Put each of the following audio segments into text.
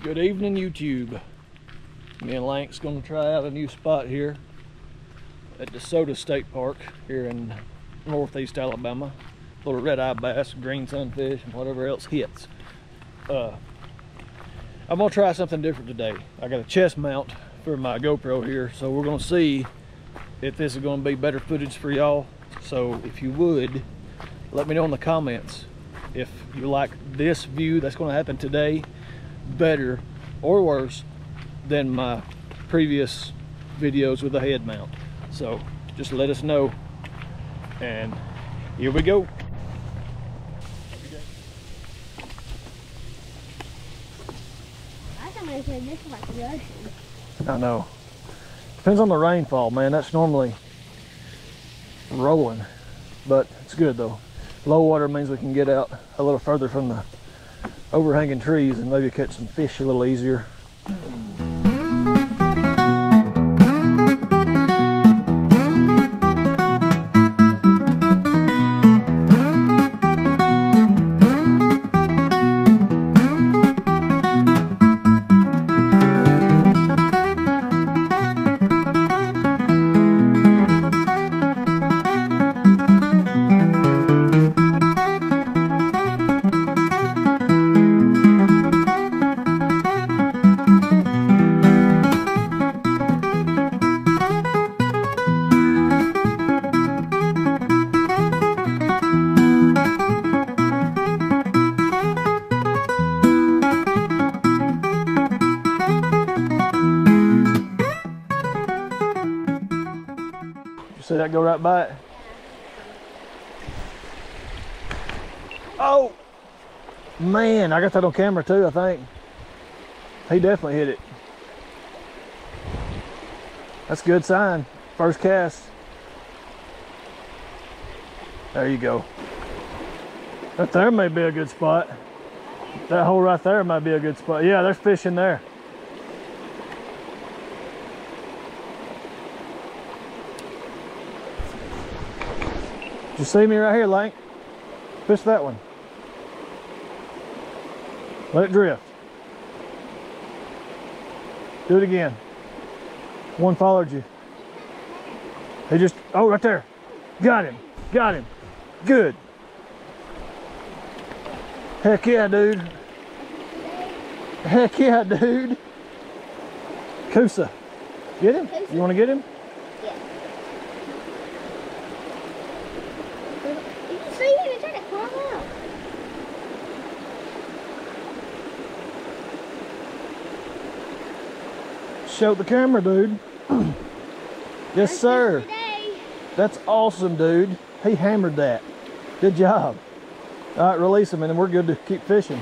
Good evening, YouTube. Me and Lank's gonna try out a new spot here at DeSoto State Park here in northeast Alabama. Little red-eye bass, green sunfish, and whatever else hits. Uh, I'm gonna try something different today. I got a chest mount for my GoPro here, so we're gonna see if this is gonna be better footage for y'all. So if you would, let me know in the comments if you like this view that's gonna happen today better or worse than my previous videos with the head mount. So just let us know. And here we go. I thought I said this was like the ocean. I know. Depends on the rainfall, man. That's normally rolling, but it's good though. Low water means we can get out a little further from the overhanging trees and maybe catch some fish a little easier. That go right by it? Oh! Man, I got that on camera too, I think. He definitely hit it. That's a good sign. First cast. There you go. That there may be a good spot. That hole right there might be a good spot. Yeah, there's fish in there. You see me right here, Lank? Fish that one. Let it drift. Do it again. One followed you. He just, oh, right there. Got him. Got him. Good. Heck yeah, dude. Heck yeah, dude. Coosa. Get him? You want to get him? Yeah. You can see him and try to climb out. Show the camera, dude. yes, That's sir. That's awesome, dude. He hammered that. Good job. All right, release him, and then we're good to keep fishing.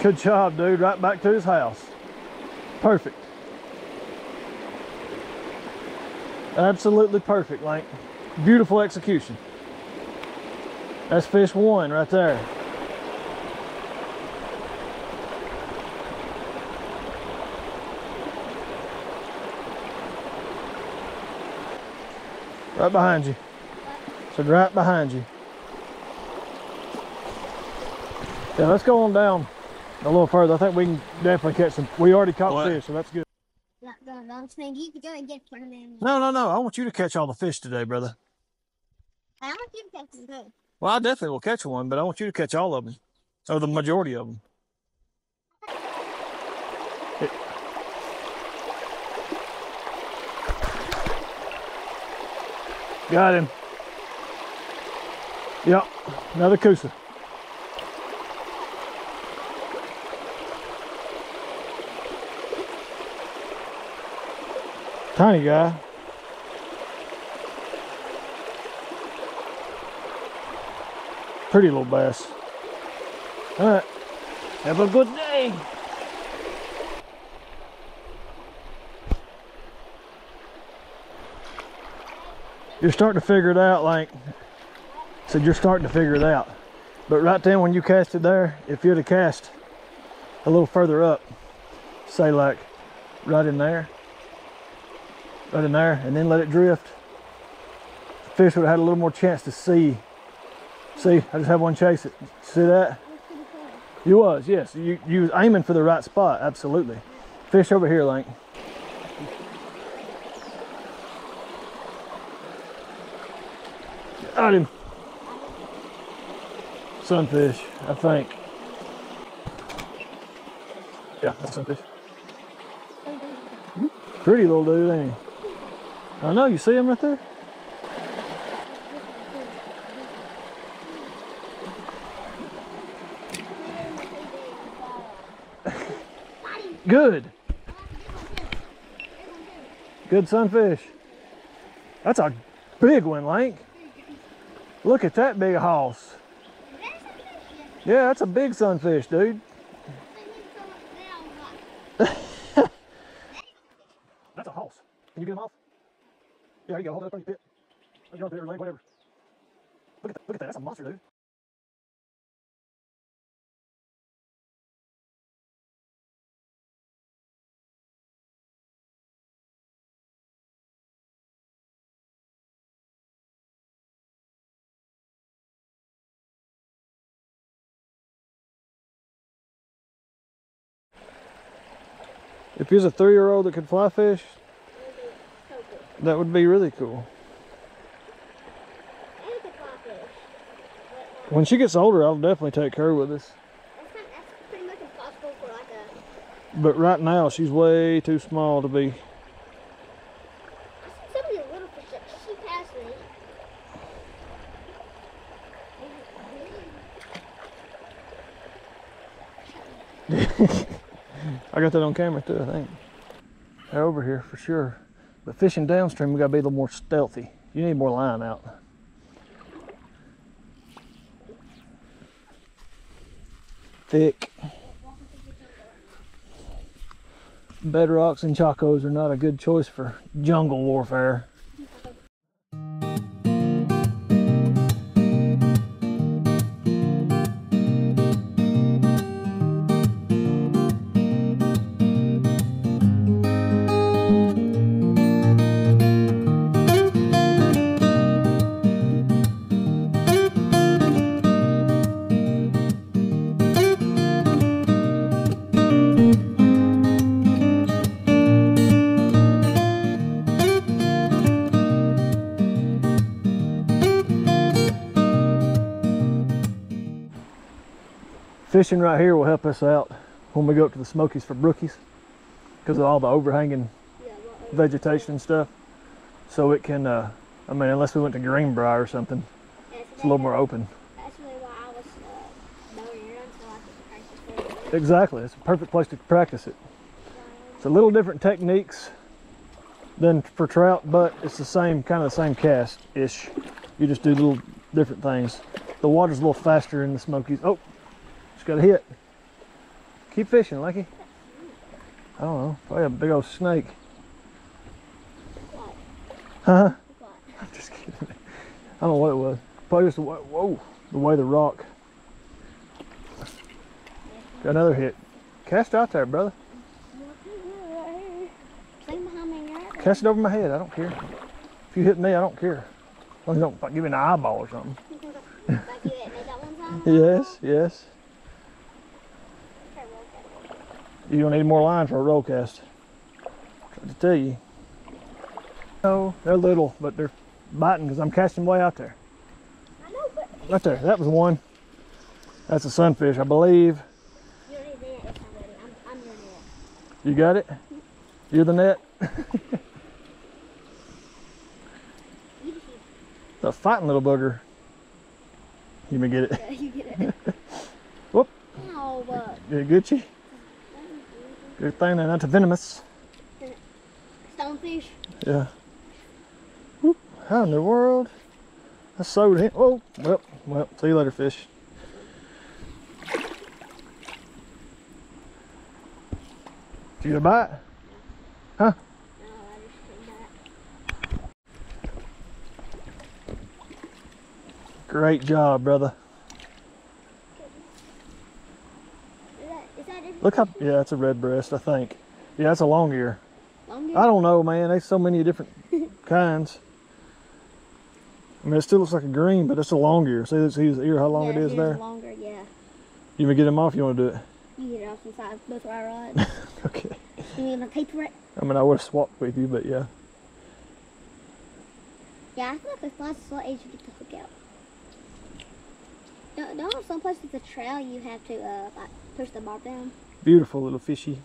Good job, dude. Right back to his house. Perfect. Absolutely perfect, Lank. Beautiful execution. That's fish one right there. Right behind you. So right behind you. Yeah, let's go on down a little further. I think we can definitely catch some. We already caught What? fish, so that's good. Not going on, Snake. You can go and get one of them. No, no, no. I want you to catch all the fish today, brother. I want you to catch them too. Well, I definitely will catch one, but I want you to catch all of them, or the majority of them. Got him. Yep, another Coosa. Tiny guy. Pretty little bass. All right. Have a good day. You're starting to figure it out, like I said, you're starting to figure it out. But right then when you cast it there, if you'd have cast a little further up, say like right in there, right in there, and then let it drift, the fish would have had a little more chance to see. See, I just have one chase it. See that? You was, yes. You you was aiming for the right spot, absolutely. Fish over here, Lank. Got him. Sunfish, I think. Yeah, that's sunfish. Pretty little dude, ain't he? I know, you see him right there? Good. Good sunfish. That's a big one, Lank. Look at that big house. Yeah, that's a big sunfish, dude. That's a house. Can you get him off? Yeah, you go. Hold it up on your pit. Or your pit or leg, whatever. Look at that. Look at that. That's a monster, dude. If you're a three-year-old that could fly fish, that would be really cool. When she gets older, I'll definitely take her with us. That's, pretty much impossible for like a. But right now, she's way too small to be. I see some of the little fish that she passed me. I got that on camera too, I think. They're over here for sure. But fishing downstream, we gotta be a little more stealthy. You need more line out. Thick. Bedrocks and chacos are not a good choice for jungle warfare. Fishing right here will help us out when we go up to the Smokies for brookies because of all the overhanging Yeah, vegetation and stuff. So it can, uh, I mean, unless we went to Greenbrier or something, it's a little more open. That's really why I was uh, around so I could practice for it. Exactly, it's a perfect place to practice it. It's a little different techniques than for trout, but it's the same, kind of the same cast-ish. You just do little different things. The water's a little faster in the Smokies. Oh, just got a hit. Keep fishing, Lucky. I don't know, probably a big old snake. Huh? I'm just kidding. I don't know what it was. Probably just the way, whoa, the way the rock. Got another hit. Cast out there, brother. Stay behind me right there. Cast it over my head. I don't care. If you hit me, I don't care. As long as you don't give me an eyeball or something. Like you hit me that one time? Yes, yes. Okay, roll You don't need more line for a roll cast. To tell you. No, they're little, but they're biting because I'm casting way out there. I know, but Right there. That was one. That's a sunfish, I believe. you don't need that. It's already. I'm, I'm your net. You got it? You're the net? You The fighting little booger. You may get it. yeah, you get it. Whoop. No, but You Gucci? Good thing they're not venomous. stonefish. Yeah. Whoop. How in the world? I sewed him. Oh, well, well, see you later, fish. Did you get a bite? Huh? No, I just came back. Great job, brother. Is that, is that different? Look how, yeah, it's a red breast, I think. Yeah, it's a long ear. Longer? I don't know, man. There's so many different kinds. I mean, it still looks like a green, but it's a long ear. See, see his ear, how long yeah, it is there? Longer, yeah. You want to get him off? You want to do it? You get it off inside both of our rods. okay. you gonna taper it? I mean, I would have swapped with you, but yeah. Yeah, I feel like it's lots a lot easier to get the hook out. Don't, don't some places the trail you have to uh like push the barb down. Beautiful little fishy.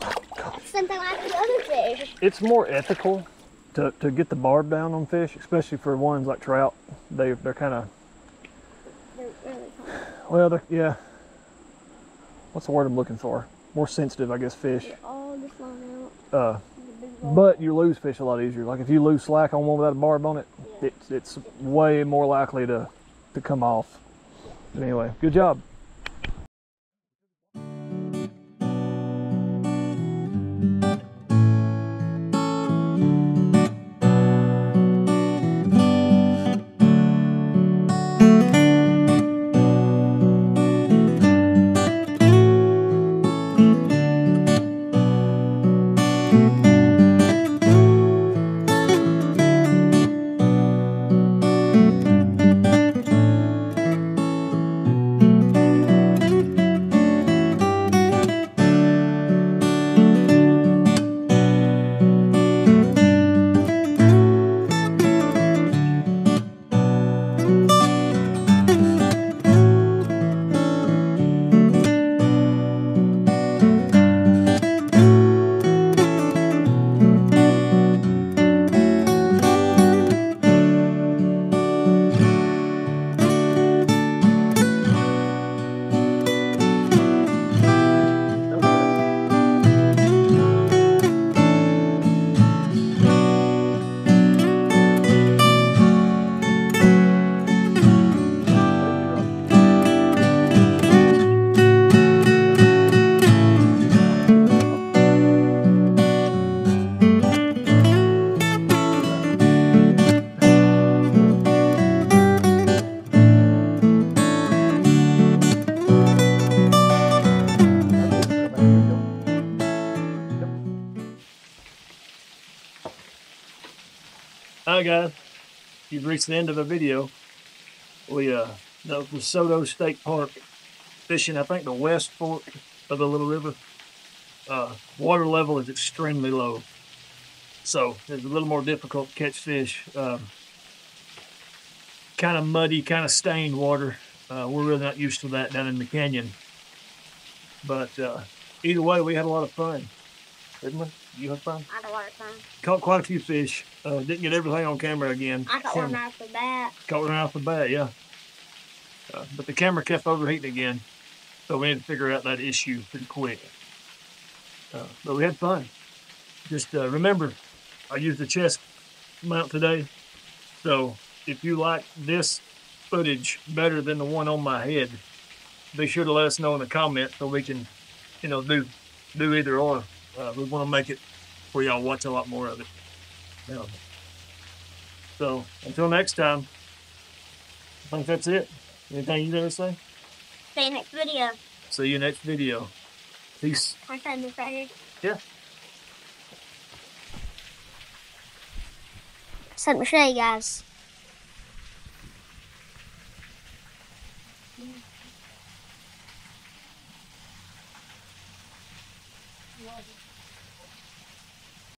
That's the like the other fish. It's more ethical to, to get the barb down on fish, especially for ones like trout. They they're kind of They're really well, they're, yeah. What's the word I'm looking for? More sensitive, I guess. Fish. All this long Uh, out. The big barb. but you lose fish a lot easier. Like if you lose slack on one without a barb on it, Yeah. it's it's way more likely to to come off. But anyway, good job. Hi guys, you've reached the end of the video. We uh, the DeSoto State Park fishing. I think the west fork of the Little River. Uh, water level is extremely low, so it's a little more difficult to catch fish. Um, kind of muddy, kind of stained water. Uh, we're really not used to that down in the canyon. But uh, either way, we had a lot of fun, didn't we? You had fun. I got water fun. Caught quite a few fish. Uh, didn't get everything on camera again. I got Camera- one off the bat. Caught one off the bat, yeah. Uh, but the camera kept overheating again, so we had to figure out that issue pretty quick. Uh, but we had fun. Just uh, remember, I used the chest mount today, so if you like this footage better than the one on my head, be sure to let us know in the comments so we can, you know, do do either or. Uh, we want to make it where y'all watch a lot more of it. Yeah. So until next time, I think that's it. Anything you gotta say? See you next video. See you next video. Peace. Can I this right here? Yeah. Something to show you guys.